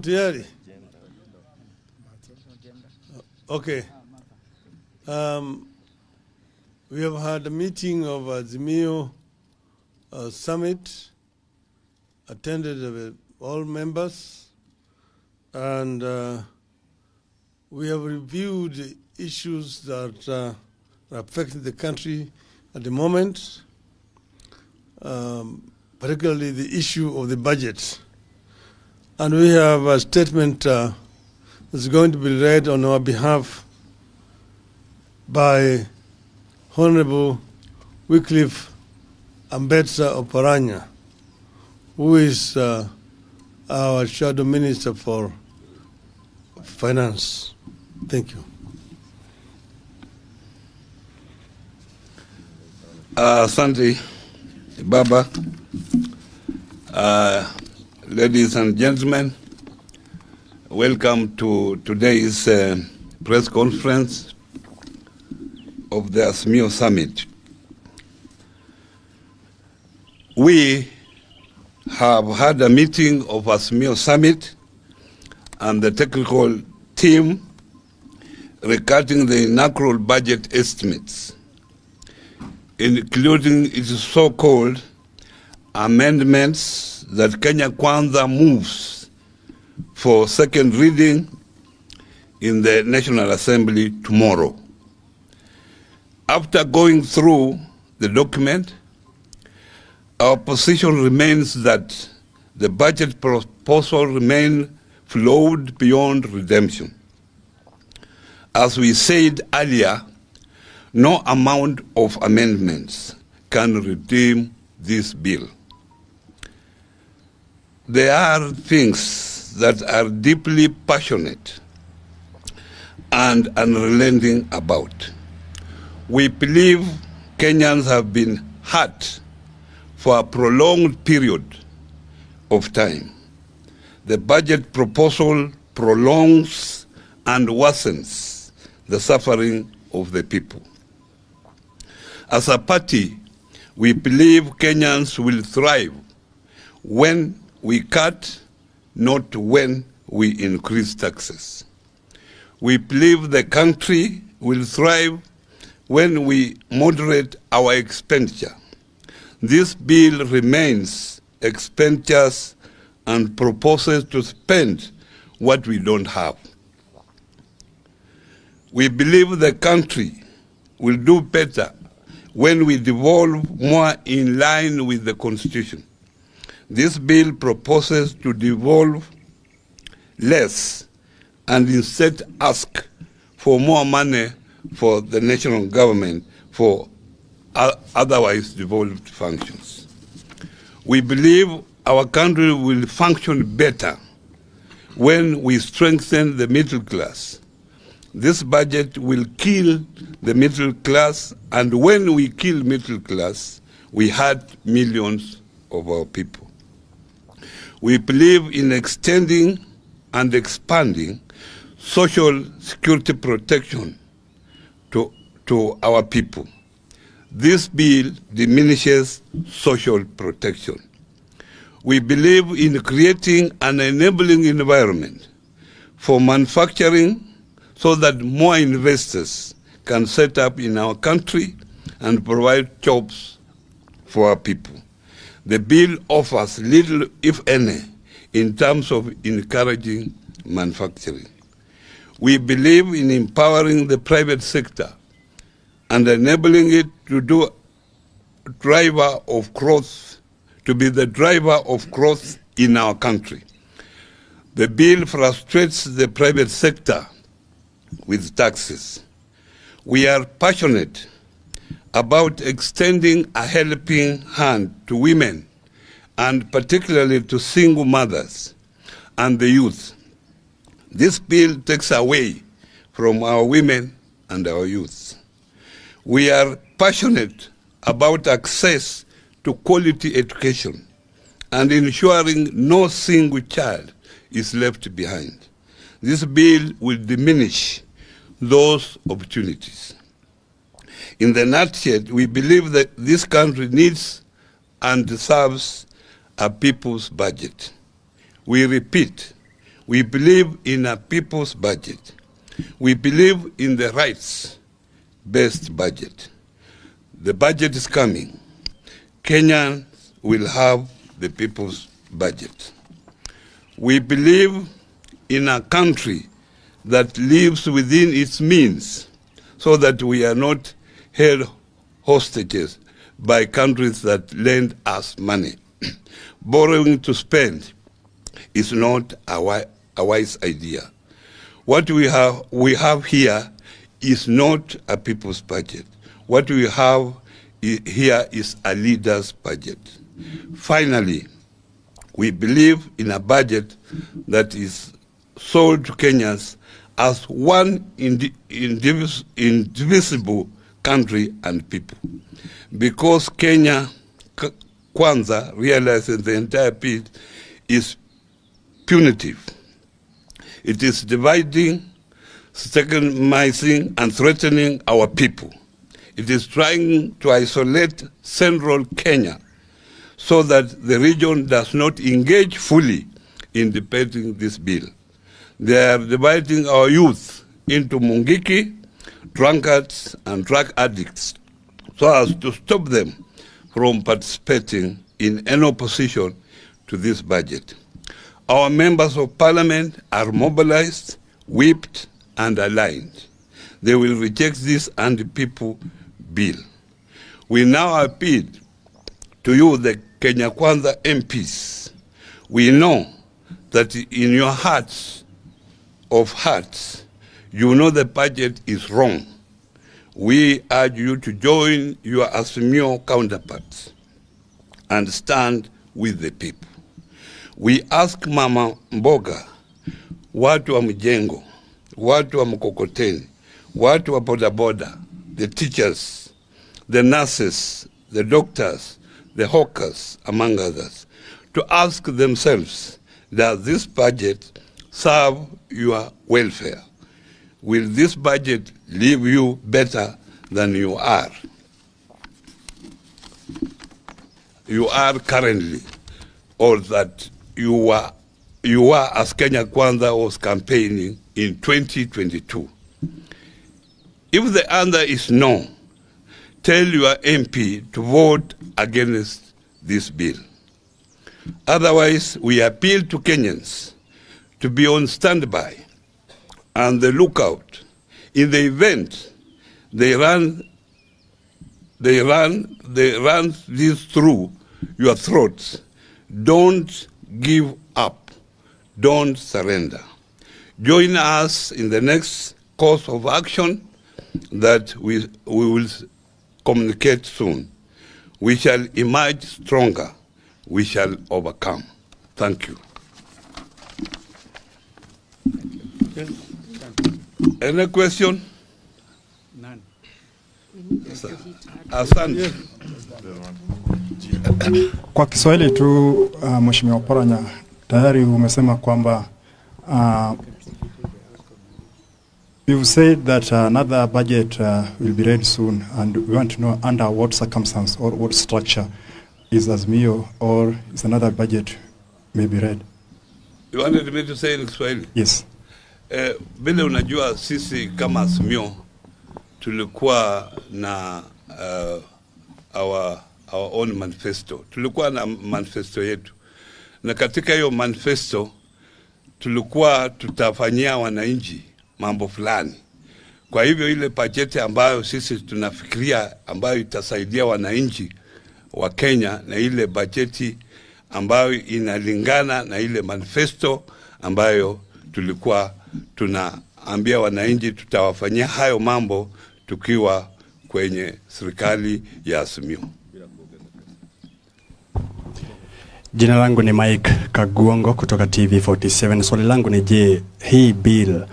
Tayari? Okay. Um, we have had a meeting of Azimio uh, Summit, attended by all members, and uh, we have reviewed issues that uh, are affecting the country at the moment, um, particularly the issue of the budget. And we have a statement uh, that's going to be read on our behalf by Honorable Wycliffe Ambetsa Oparanya, who is uh, our Shadow Minister for Finance. Thank you. Asante Baba. Uh, ladies and gentlemen, welcome to today's uh, press conference of the Azimio Summit. We have had a meeting of Azimio Summit and the technical team regarding the inaugural budget estimates including its so-called amendments that Kenya Kwanza moves for second reading in the National Assembly tomorrow. After going through the document, our position remains that the budget proposal remains flawed beyond redemption. As we said earlier, no amount of amendments can redeem this bill. There are things that are deeply passionate and unrelenting about. We believe Kenyans have been hurt for a prolonged period of time. The budget proposal prolongs and worsens the suffering of the people. As a party, we believe Kenyans will thrive when we cut, not when we increase taxes. We believe the country will thrive when we moderate our expenditure. This bill remains expenditures and proposes to spend what we don't have. We believe the country will do better when we devolve more in line with the Constitution. This bill proposes to devolve less and instead ask for more money for the national government for otherwise devolved functions. We believe our country will function better when we strengthen the middle class this budget will kill the middle class, and when we kill middle class, we hurt millions of our people. We believe in extending and expanding social security protection to, to our people. This bill diminishes social protection. We believe in creating an enabling environment for manufacturing so that more investors can set up in our country and provide jobs for our people. The bill offers little, if any, in terms of encouraging manufacturing. We believe in empowering the private sector and enabling it to do driver of growth, to be the driver of growth in our country. The bill frustrates the private sector with taxes. We are passionate about extending a helping hand to women and particularly to single mothers and the youth. This bill takes away from our women and our youth. We are passionate about access to quality education and ensuring no single child is left behind. This bill will diminish those opportunities. In the nutshell, we believe that this country needs and deserves a people's budget. We repeat, We believe in a people's budget. We believe in the rights-based budget. The budget is coming. Kenyans will have the people's budget. We believe in a country that lives within its means so that we are not held hostages by countries that lend us money. Borrowing to spend is not a, wi- a wise idea. What we have, we have here is not a people's budget. What we have here is a leader's budget. Finally, we believe in a budget that is sold to Kenyans as one indi- indivis- indivisible country and people. Because Kenya Kwanza realizes the entire piece is punitive. It is dividing, stigmatizing, and threatening our people. It is trying to isolate central Kenya so that the region does not engage fully in debating this bill. They are dividing our youth into Mungiki, drunkards, and drug addicts so as to stop them from participating in any opposition to this budget. Our members of parliament are mobilized, whipped, and aligned. They will reject this anti-people bill. We now appeal to you, the Kenya Kwanza MPs. We know that in your hearts of hearts, you know the budget is wrong. We urge you to join your Asmio counterparts and stand with the people. We ask Mama Mboga, watu wa mjengo, watu wa mkokoteni, watu wa bodaboda, the teachers, the nurses, the doctors, the hawkers, among others, to ask themselves, does this budget serve your welfare? Will this budget leave you better than you are? You are currently, or that you were, you were as Kenya Kwanza was campaigning in 2022. If the answer is no, tell your MP to vote against this bill. Otherwise, we appeal to Kenyans to be on standby and the lookout. In the event they run they run they run this through your throats don't give up. Don't surrender. Join us in the next course of action that we, we will communicate soon. We shall emerge stronger. We shall overcome. Thank you any question None. asante Kwa Kiswahili tu uh, Mheshimiwa Oparanya, tayari umesema kwamba uh, you've said that another budget uh, will be read soon and we want to know under what circumstance or what structure is Azimio or is another budget may be read. you wanted me to say in Kiswahili Yes. Eh, vile unajua sisi kama Azimio tulikuwa na uh, our, our own manifesto. Tulikuwa na manifesto yetu, na katika hiyo manifesto tulikuwa tutafanyia wananchi mambo fulani. Kwa hivyo ile bajeti ambayo sisi tunafikiria ambayo itasaidia wananchi wa Kenya na ile bajeti ambayo inalingana na ile manifesto ambayo tulikuwa tunaambia wananchi tutawafanyia hayo mambo tukiwa kwenye serikali ya Azimio. Jina langu ni Mike Kaguongo kutoka TV47. Swali langu ni je, hii bill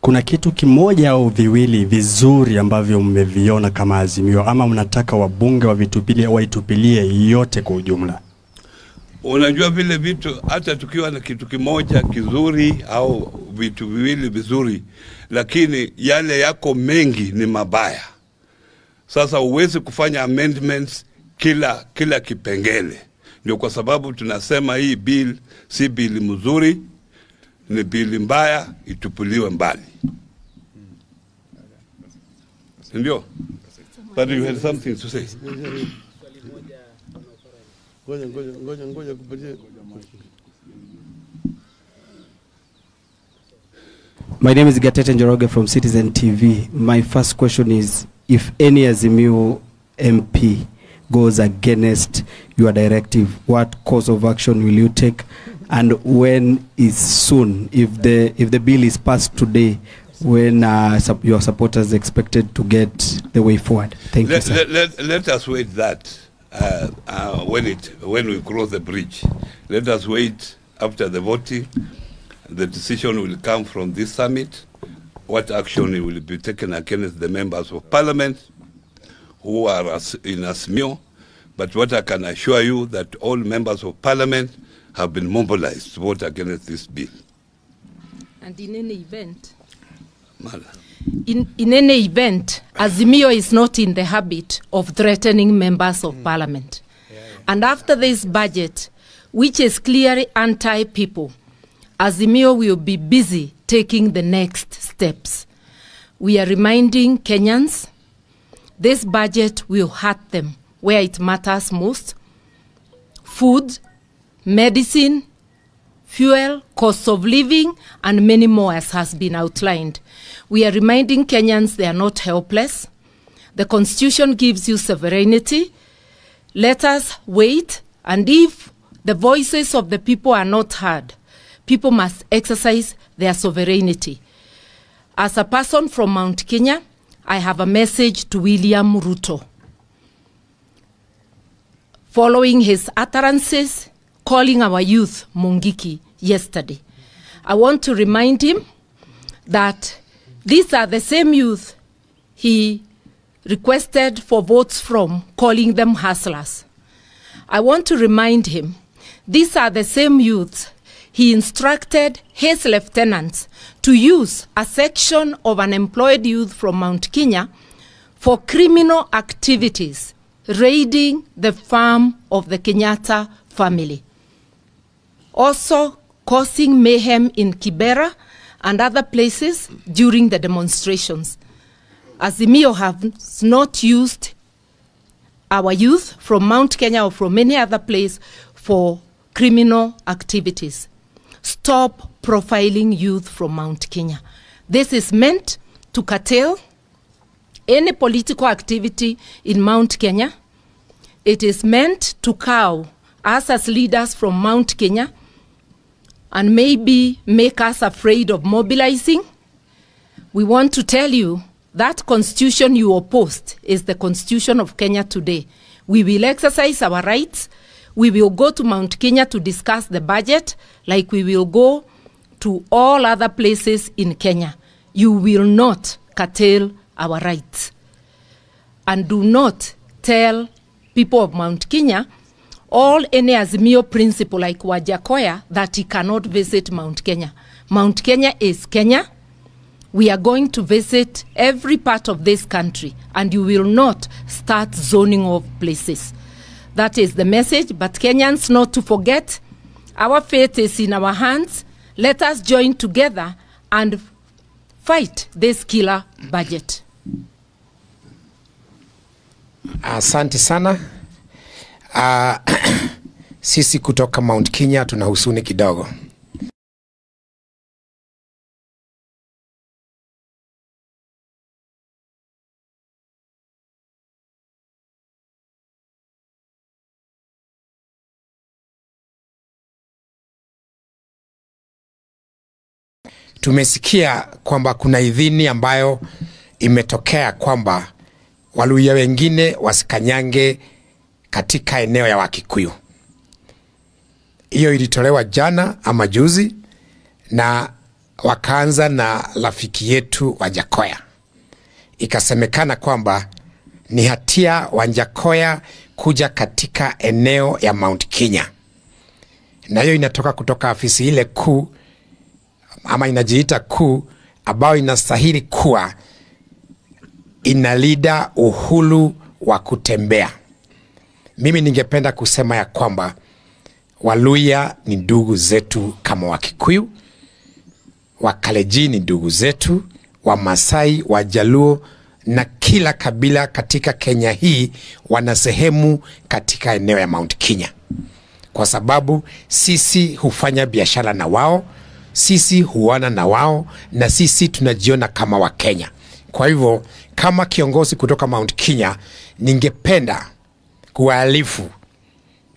kuna kitu kimoja au viwili vizuri ambavyo mmeviona kama Azimio ama mnataka wabunge wavitupilie waitupilie yote kwa ujumla? Unajua vile vitu, hata tukiwa na kitu kimoja kizuri au vitu viwili vizuri, lakini yale yako mengi ni mabaya. Sasa huwezi kufanya amendments kila kila kipengele. Ndio kwa sababu tunasema hii bill si bili mzuri, ni bili mbaya, itupuliwe mbali, ndio? But you had something to say. Ngoja ngoja ngoja ngoja kupatie. My name is Gatete Njoroge from Citizen TV. My first question is if any Azimio MP goes against your directive, what course of action will you take? And when is soon, if the if the bill is passed today, when uh, your supporters expected to get the way forward? Thank you, Let, sir. let, let, let us wait that uh, uh, when it when we cross the bridge. Let us wait after the voting. The decision will come from this summit. What action will be taken against the members of parliament who are in Azimio. But what I can assure you that all members of parliament have been mobilized to vote against this bill. And in any event, Mala. In, in any event, Azimio is not in the habit of threatening members of mm. parliament. And after this budget, which is clearly anti-people, Azimio will be busy taking the next steps. We are reminding Kenyans this budget will hurt them where it matters most. Food, medicine, fuel, cost of living, and many more as has been outlined. We are reminding Kenyans they are not helpless. The Constitution gives you sovereignty. Let us wait, and if the voices of the people are not heard, people must exercise their sovereignty. As a person from Mount Kenya, I have a message to William Ruto. Following his utterances calling our youth Mungiki yesterday, I want to remind him that these are the same youth he requested for votes from, calling them hustlers. I want to remind him these are the same youths he instructed his lieutenants to use a section of unemployed youth from Mount Kenya for criminal activities, raiding the farm of the Kenyatta family. Also causing mayhem in Kibera and other places during the demonstrations. Azimio has not used our youth from Mount Kenya or from any other place for criminal activities. Stop profiling youth from Mount Kenya. This is meant to curtail any political activity in Mount Kenya. It is meant to cow us as leaders from Mount Kenya and maybe make us afraid of mobilizing. We want to tell you that constitution you opposed is the constitution of Kenya today. We will exercise our rights. We will go to Mount Kenya to discuss the budget like we will go to all other places in Kenya. You will not curtail our rights. And do not tell people of Mount Kenya all any Azimio principle like Wajakoya that he cannot visit Mount Kenya. Mount Kenya is Kenya. We are going to visit every part of this country, and you will not start zoning off places. That is the message, but Kenyans not to forget our fate is in our hands. Let us join together and fight this killer budget. Asante sana. Uh, sisi kutoka Mount Kenya tuna husuni kidogo. Tumesikia kwamba kuna idhini ambayo imetokea kwamba Waluya wengine wasikanyange katika eneo ya Wakikuyu. Hiyo ilitolewa jana ama juzi, na wakaanza na rafiki yetu Wajakoya. Ikasemekana kwamba ni hatia Wanjakoya kuja katika eneo ya Mount Kenya, na hiyo inatoka kutoka afisi ile kuu ama inajiita kuu ambayo inastahili kuwa inalida uhuru wa kutembea. Mimi ningependa kusema ya kwamba Waluya ni ndugu zetu kama Wakikuyu, Wakalenjin ni ndugu zetu, Wamasai, Wajaluo na kila kabila katika Kenya hii wana sehemu katika eneo ya Mount Kenya, kwa sababu sisi hufanya biashara na wao, sisi huana na wao, na sisi tunajiona kama Wakenya. Kwa hivyo kama kiongozi kutoka Mount Kenya, ningependa kuwaalifu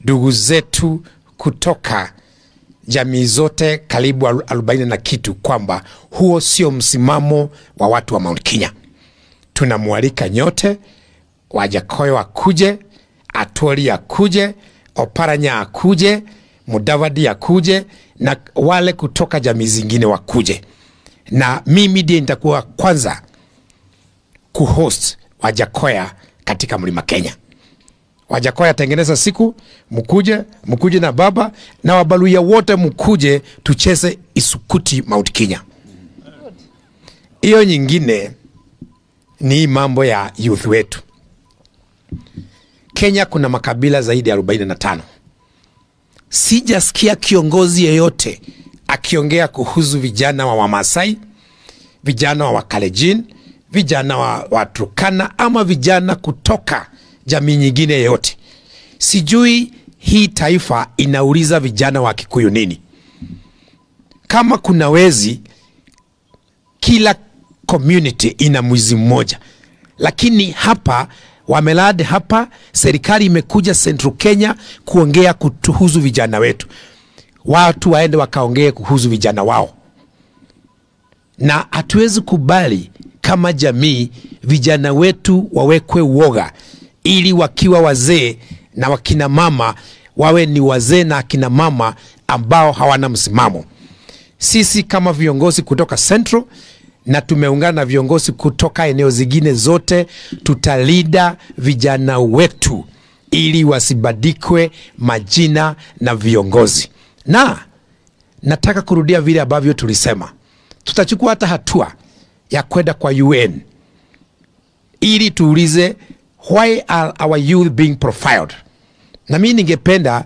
ndugu zetu kutoka jamii zote karibu arobaini na kitu kwamba huo sio msimamo wa watu wa Mount Kenya. Tunamwalika nyote, Wajakoyo akuje, Atwoli akuje, Oparanya akuje, Mudavadi akuje na wale kutoka jamii zingine wakuje, na mimi ndiye nitakuwa kwanza kuhost Wajakoya katika mlima Kenya. Wajakoya tengeneza siku, mkuje mkuje na baba na Wabaluya wote mkuje, tucheze isukuti Mount Kenya. Hiyo nyingine ni mambo ya youth wetu. Kenya kuna makabila zaidi ya 45. Sijasikia kiongozi yeyote akiongea kuhusu vijana wa Wamasai, vijana wa Kalenjin, vijana wa, wa Turkana ama vijana kutoka jamii nyingine yeyote. Sijui hii taifa inauliza vijana wa Kikuyu nini? Kama kuna wezi, kila community ina mwizi mmoja, lakini hapa wamelad hapa, serikali imekuja Central Kenya kuongea kutuhuzu vijana wetu, watu waende wakaongee kuhuzu vijana wao na hatuwezi kubali kama jamii vijana wetu wawekwe uoga ili wakiwa wazee na wakina mama wawe ni wazee na akina mama ambao hawana msimamo. Sisi kama viongozi kutoka Central na tumeungana na viongozi kutoka eneo zingine zote, tutalida vijana wetu ili wasibadikwe majina na viongozi, na nataka kurudia vile ambavyo tulisema tutachukua hata hatua ya kwenda kwa UN ili tuulize why are our youth being profiled. Na mimi ningependa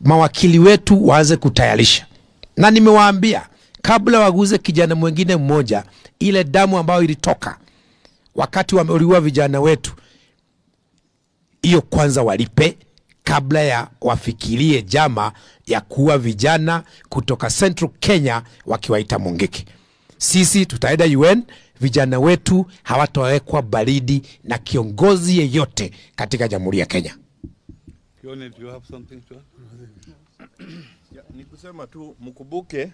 mawakili wetu waanze kutayarisha, na nimewaambia kabla waguze kijana mwingine mmoja, ile damu ambayo ilitoka wakati wameuliwa vijana wetu, hiyo kwanza walipe kabla ya wafikirie jama ya kuwa vijana kutoka Central Kenya wakiwaita Mungiki. Sisi tutaenda UN, vijana wetu hawatawekwa baridi na kiongozi yeyote katika Jamhuri ya Kenya. Kione, do you have something to add? ni kusema tu mkumbuke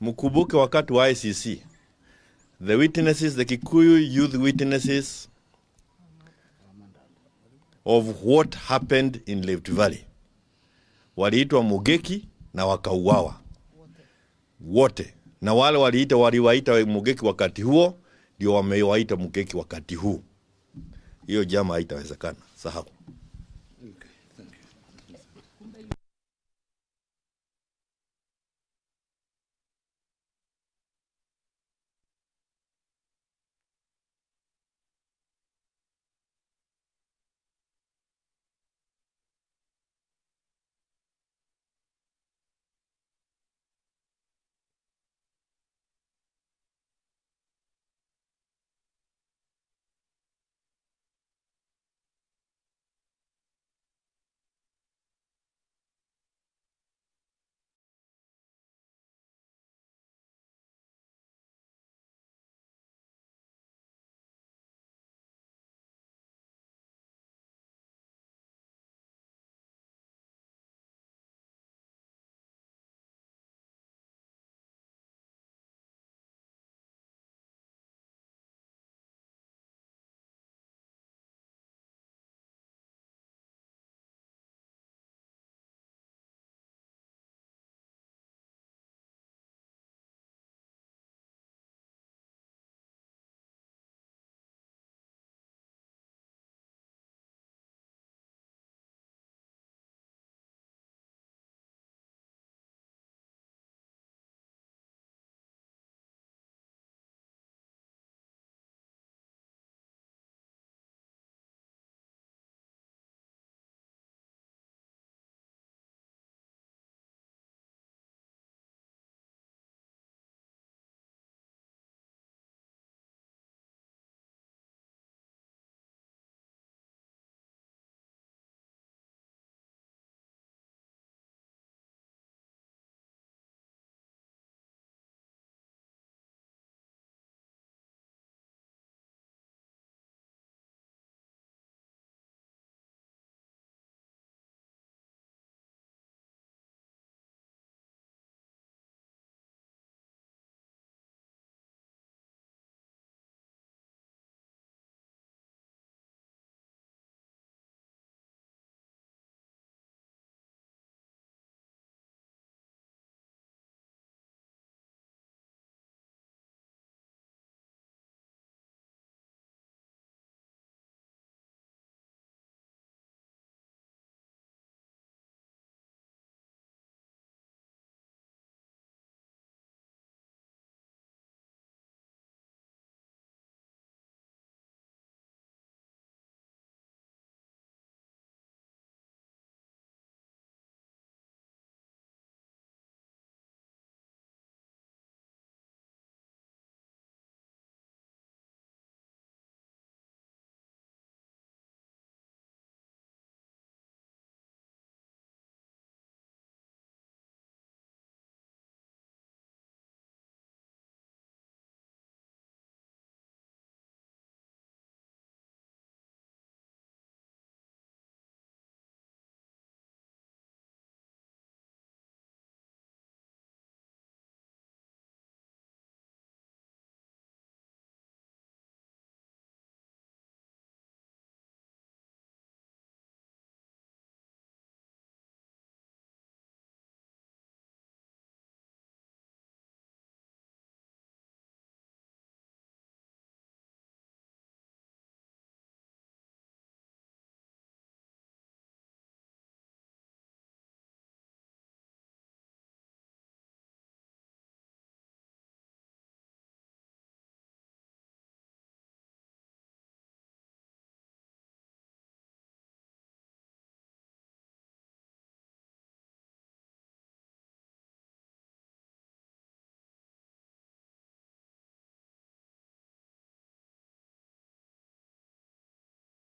mkumbuke wakati wa ICC the witnesses the Kikuyu youth witnesses of what happened in Rift Valley waliitwa Mugeki na wakauawa wote, na wale waliita waliwaita Mugeki wakati huo ndio wamewaita mkeki wakati huu. Hiyo jama haitawezekana, sahau.